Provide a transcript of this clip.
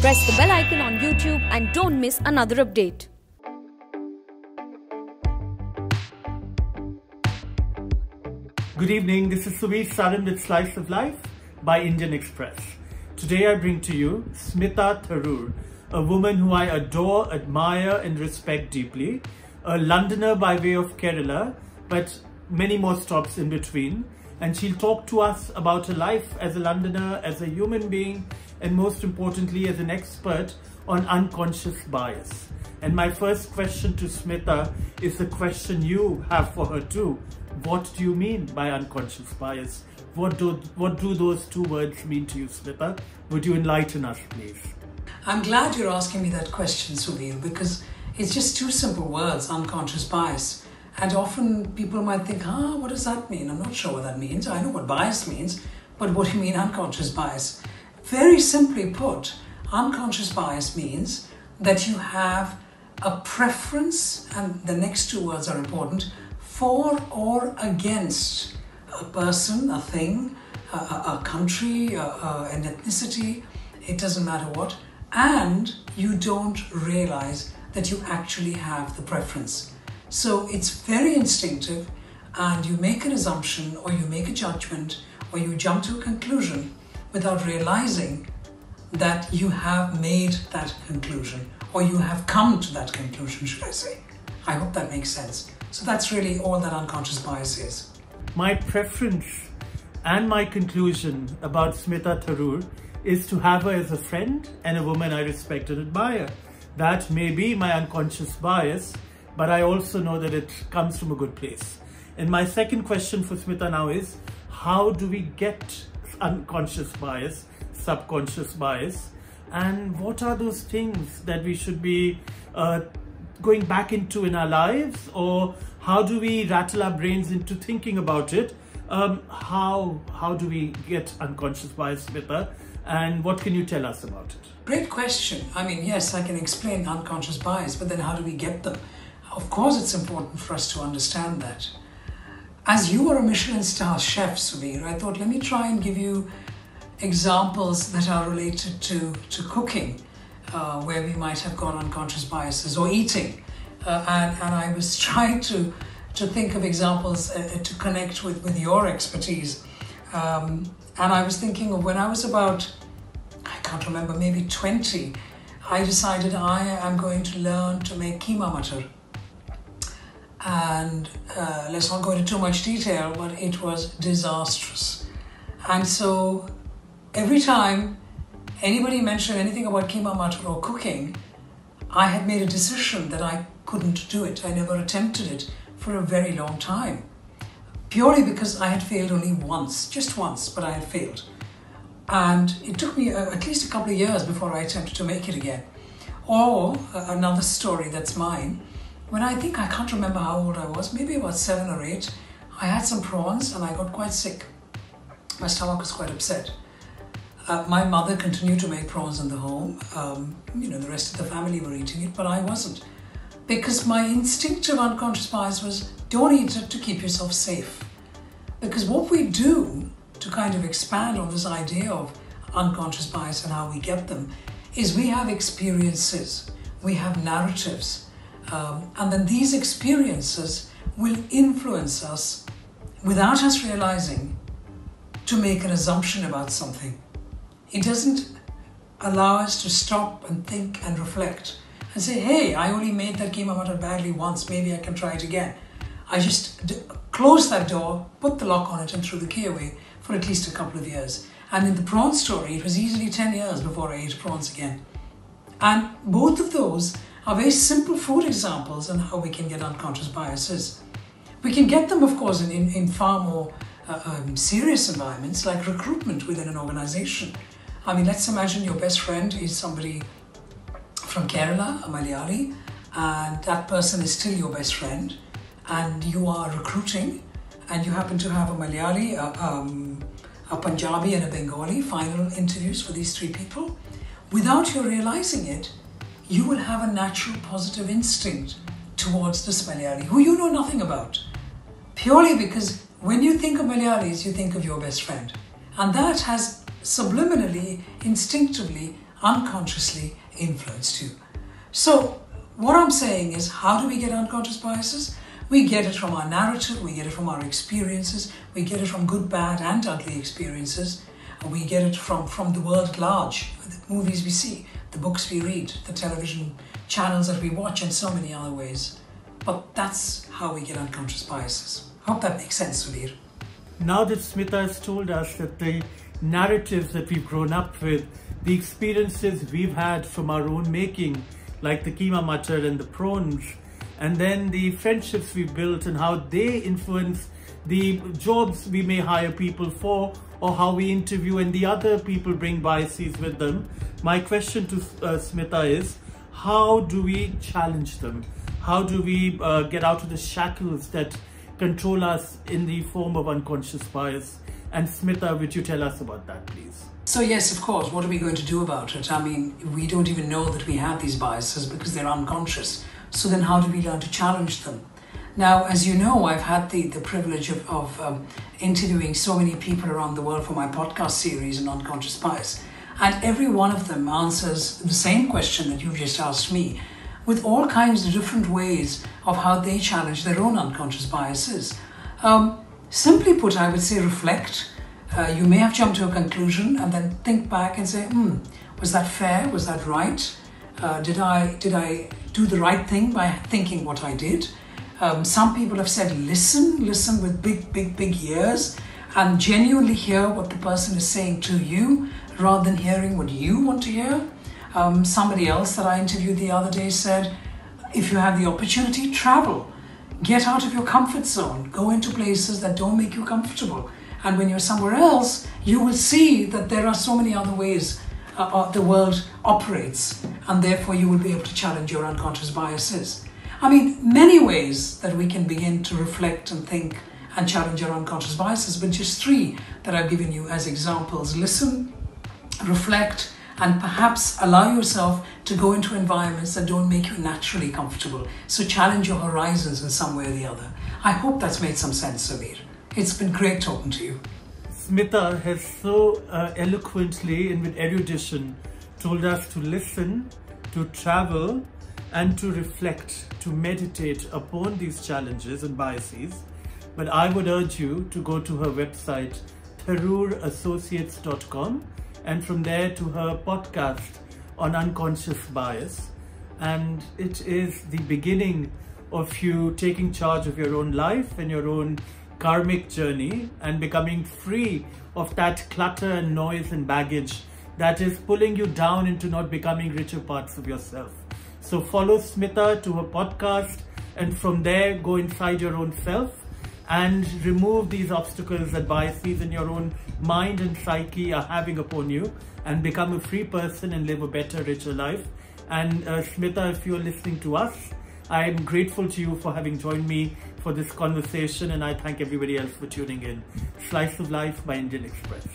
Press the bell icon on YouTube and don't miss another update. Good evening, this is Suvir Saran with Slice of Life by Indian Express. Today I bring to you Smita Tharoor, a woman who I adore, admire and respect deeply, a Londoner by way of Kerala, but many more stops in between. And she'll talk to us about her life as a Londoner, as a human being, and most importantly as an expert on unconscious bias. And my first question to Smita is the question you have for her too. What do you mean by unconscious bias? What do, what do those two words mean to you, Smita? Would you enlighten us, please? I'm glad you're asking me that question, Suvir, because it's just two simple words, unconscious bias. And often people might think, ah, what does that mean? I'm not sure what that means. I know what bias means, but what do you mean unconscious bias? Very simply put, unconscious bias means that you have a preference, and the next two words are important, for or against a person, a thing, a, a country, a, a, an ethnicity, it doesn't matter what, and you don't realize that you actually have the preference. So it's very instinctive, and you make an assumption, or you make a judgment, or you jump to a conclusion without realizing that you have made that conclusion, or you have come to that conclusion, should I say. I hope that makes sense. So that's really all that unconscious bias is. My preference and my conclusion about Smita Tharoor is to have her as a friend and a woman I respect and admire. That may be my unconscious bias, but I also know that it comes from a good place. And my second question for Smita now is, how do we get unconscious bias, subconscious bias, and what are those things that we should be uh, going back into in our lives? Or how do we rattle our brains into thinking about it? Um, how how do we get unconscious bias Smita? And what can you tell us about it? Great question. I mean yes i can explain unconscious bias but then how do we get them of course it's important for us to understand that as you are a michelin star chef Suvir, i thought let me try and give you examples that are related to to cooking uh, where we might have got unconscious biases or eating. Uh, and, and I was trying to, to think of examples uh, to connect with, with your expertise. Um, and I was thinking of when I was about, I can't remember, maybe 20, I decided I am going to learn to make keema matar. And uh, let's not go into too much detail, but it was disastrous. And so every time anybody mentioned anything about keema matar or cooking, I had made a decision that I couldn't do it. I never attempted it for a very long time. Purely because I had failed only once, just once, but I had failed. And it took me uh, at least a couple of years before I attempted to make it again. Or uh, another story that's mine, when I think I can't remember how old I was, maybe about seven or eight, I had some prawns and I got quite sick. My stomach was quite upset. Uh, my mother continued to make prawns in the home. Um, you know, the rest of the family were eating it, but I wasn't. Because my instinctive unconscious bias was don't eat it to keep yourself safe. Because what we do to kind of expand on this idea of unconscious bias and how we get them is we have experiences, we have narratives, um, and then these experiences will influence us without us realizing to make an assumption about something. It doesn't allow us to stop and think and reflect and say, hey, I only made that keema matar badly once, maybe I can try it again. I just d- closed that door, put the lock on it, and threw the key away for at least a couple of years. And in the prawn story, it was easily 10 years before I ate prawns again. And both of those are very simple food examples on how we can get unconscious biases. We can get them, of course, in, in, in far more uh, um, serious environments like recruitment within an organization I mean, let's imagine your best friend is somebody from Kerala, a Malayali, and that person is still your best friend, and you are recruiting, and you happen to have a Malayali, a, um, a Punjabi, and a Bengali final interviews for these three people. Without you realizing it, you will have a natural positive instinct towards this Malayali who you know nothing about. Purely because when you think of Malayalis, you think of your best friend. And that has subliminally, instinctively unconsciously influenced you. So, what I'm saying is, how do we get unconscious biases? We get it from our narrative, we get it from our experiences, we get it from good, bad, and ugly experiences. We get it from, from the world at large, the movies we see, the books we read, the television channels that we watch, and so many other ways. But that's how we get unconscious biases. Hope that makes sense, Suvir. Now that Smita has told us that the narratives that we've grown up with, the experiences we've had from our own making, like the keema matar and the prawns, and then the friendships we've built and how they influence the jobs we may hire people for or how we interview and the other people bring biases with them. My question to uh, Smita is, how do we challenge them? How do we uh, get out of the shackles that control us in the form of unconscious bias? And Smita, would you tell us about that, please? So, yes, of course, what are we going to do about it? I mean, we don't even know that we have these biases because they're unconscious. So, then how do we learn to challenge them? Now, as you know, I've had the, the privilege of, of um, interviewing so many people around the world for my podcast series on unconscious bias. And every one of them answers the same question that you've just asked me with all kinds of different ways of how they challenge their own unconscious biases. Um, simply put, I would say reflect. Uh, you may have jumped to a conclusion and then think back and say, hmm, was that fair? Was that right? Uh, did I did I do the right thing by thinking what I did? Um, some people have said, listen, listen with big, big, big ears and genuinely hear what the person is saying to you rather than hearing what you want to hear. Um, somebody else that I interviewed the other day said, if you have the opportunity, travel. Get out of your comfort zone. Go into places that don't make you comfortable. And when you're somewhere else, you will see that there are so many other ways uh, uh, the world operates, and therefore you will be able to challenge your unconscious biases. I mean, many ways that we can begin to reflect and think and challenge our unconscious biases, but just three that I've given you as examples. Listen, reflect, and perhaps allow yourself to go into environments that don't make you naturally comfortable. So challenge your horizons in some way or the other. I hope that's made some sense, Suvir. It's been great talking to you. Smita has so uh, eloquently and with erudition told us to listen, to travel, and to reflect, to meditate upon these challenges and biases. But I would urge you to go to her website, tharoor.associates.com, and from there to her podcast on unconscious bias. And it is the beginning of you taking charge of your own life and your own karmic journey and becoming free of that clutter and noise and baggage that is pulling you down into not becoming richer parts of yourself. So follow Smita to her podcast and from there go inside your own self and remove these obstacles that biases in your own mind and psyche are having upon you and become a free person and live a better, richer life. And uh, Smita, if you're listening to us, I'm grateful to you for having joined me for this conversation and I thank everybody else for tuning in. Slice of Life by Indian Express.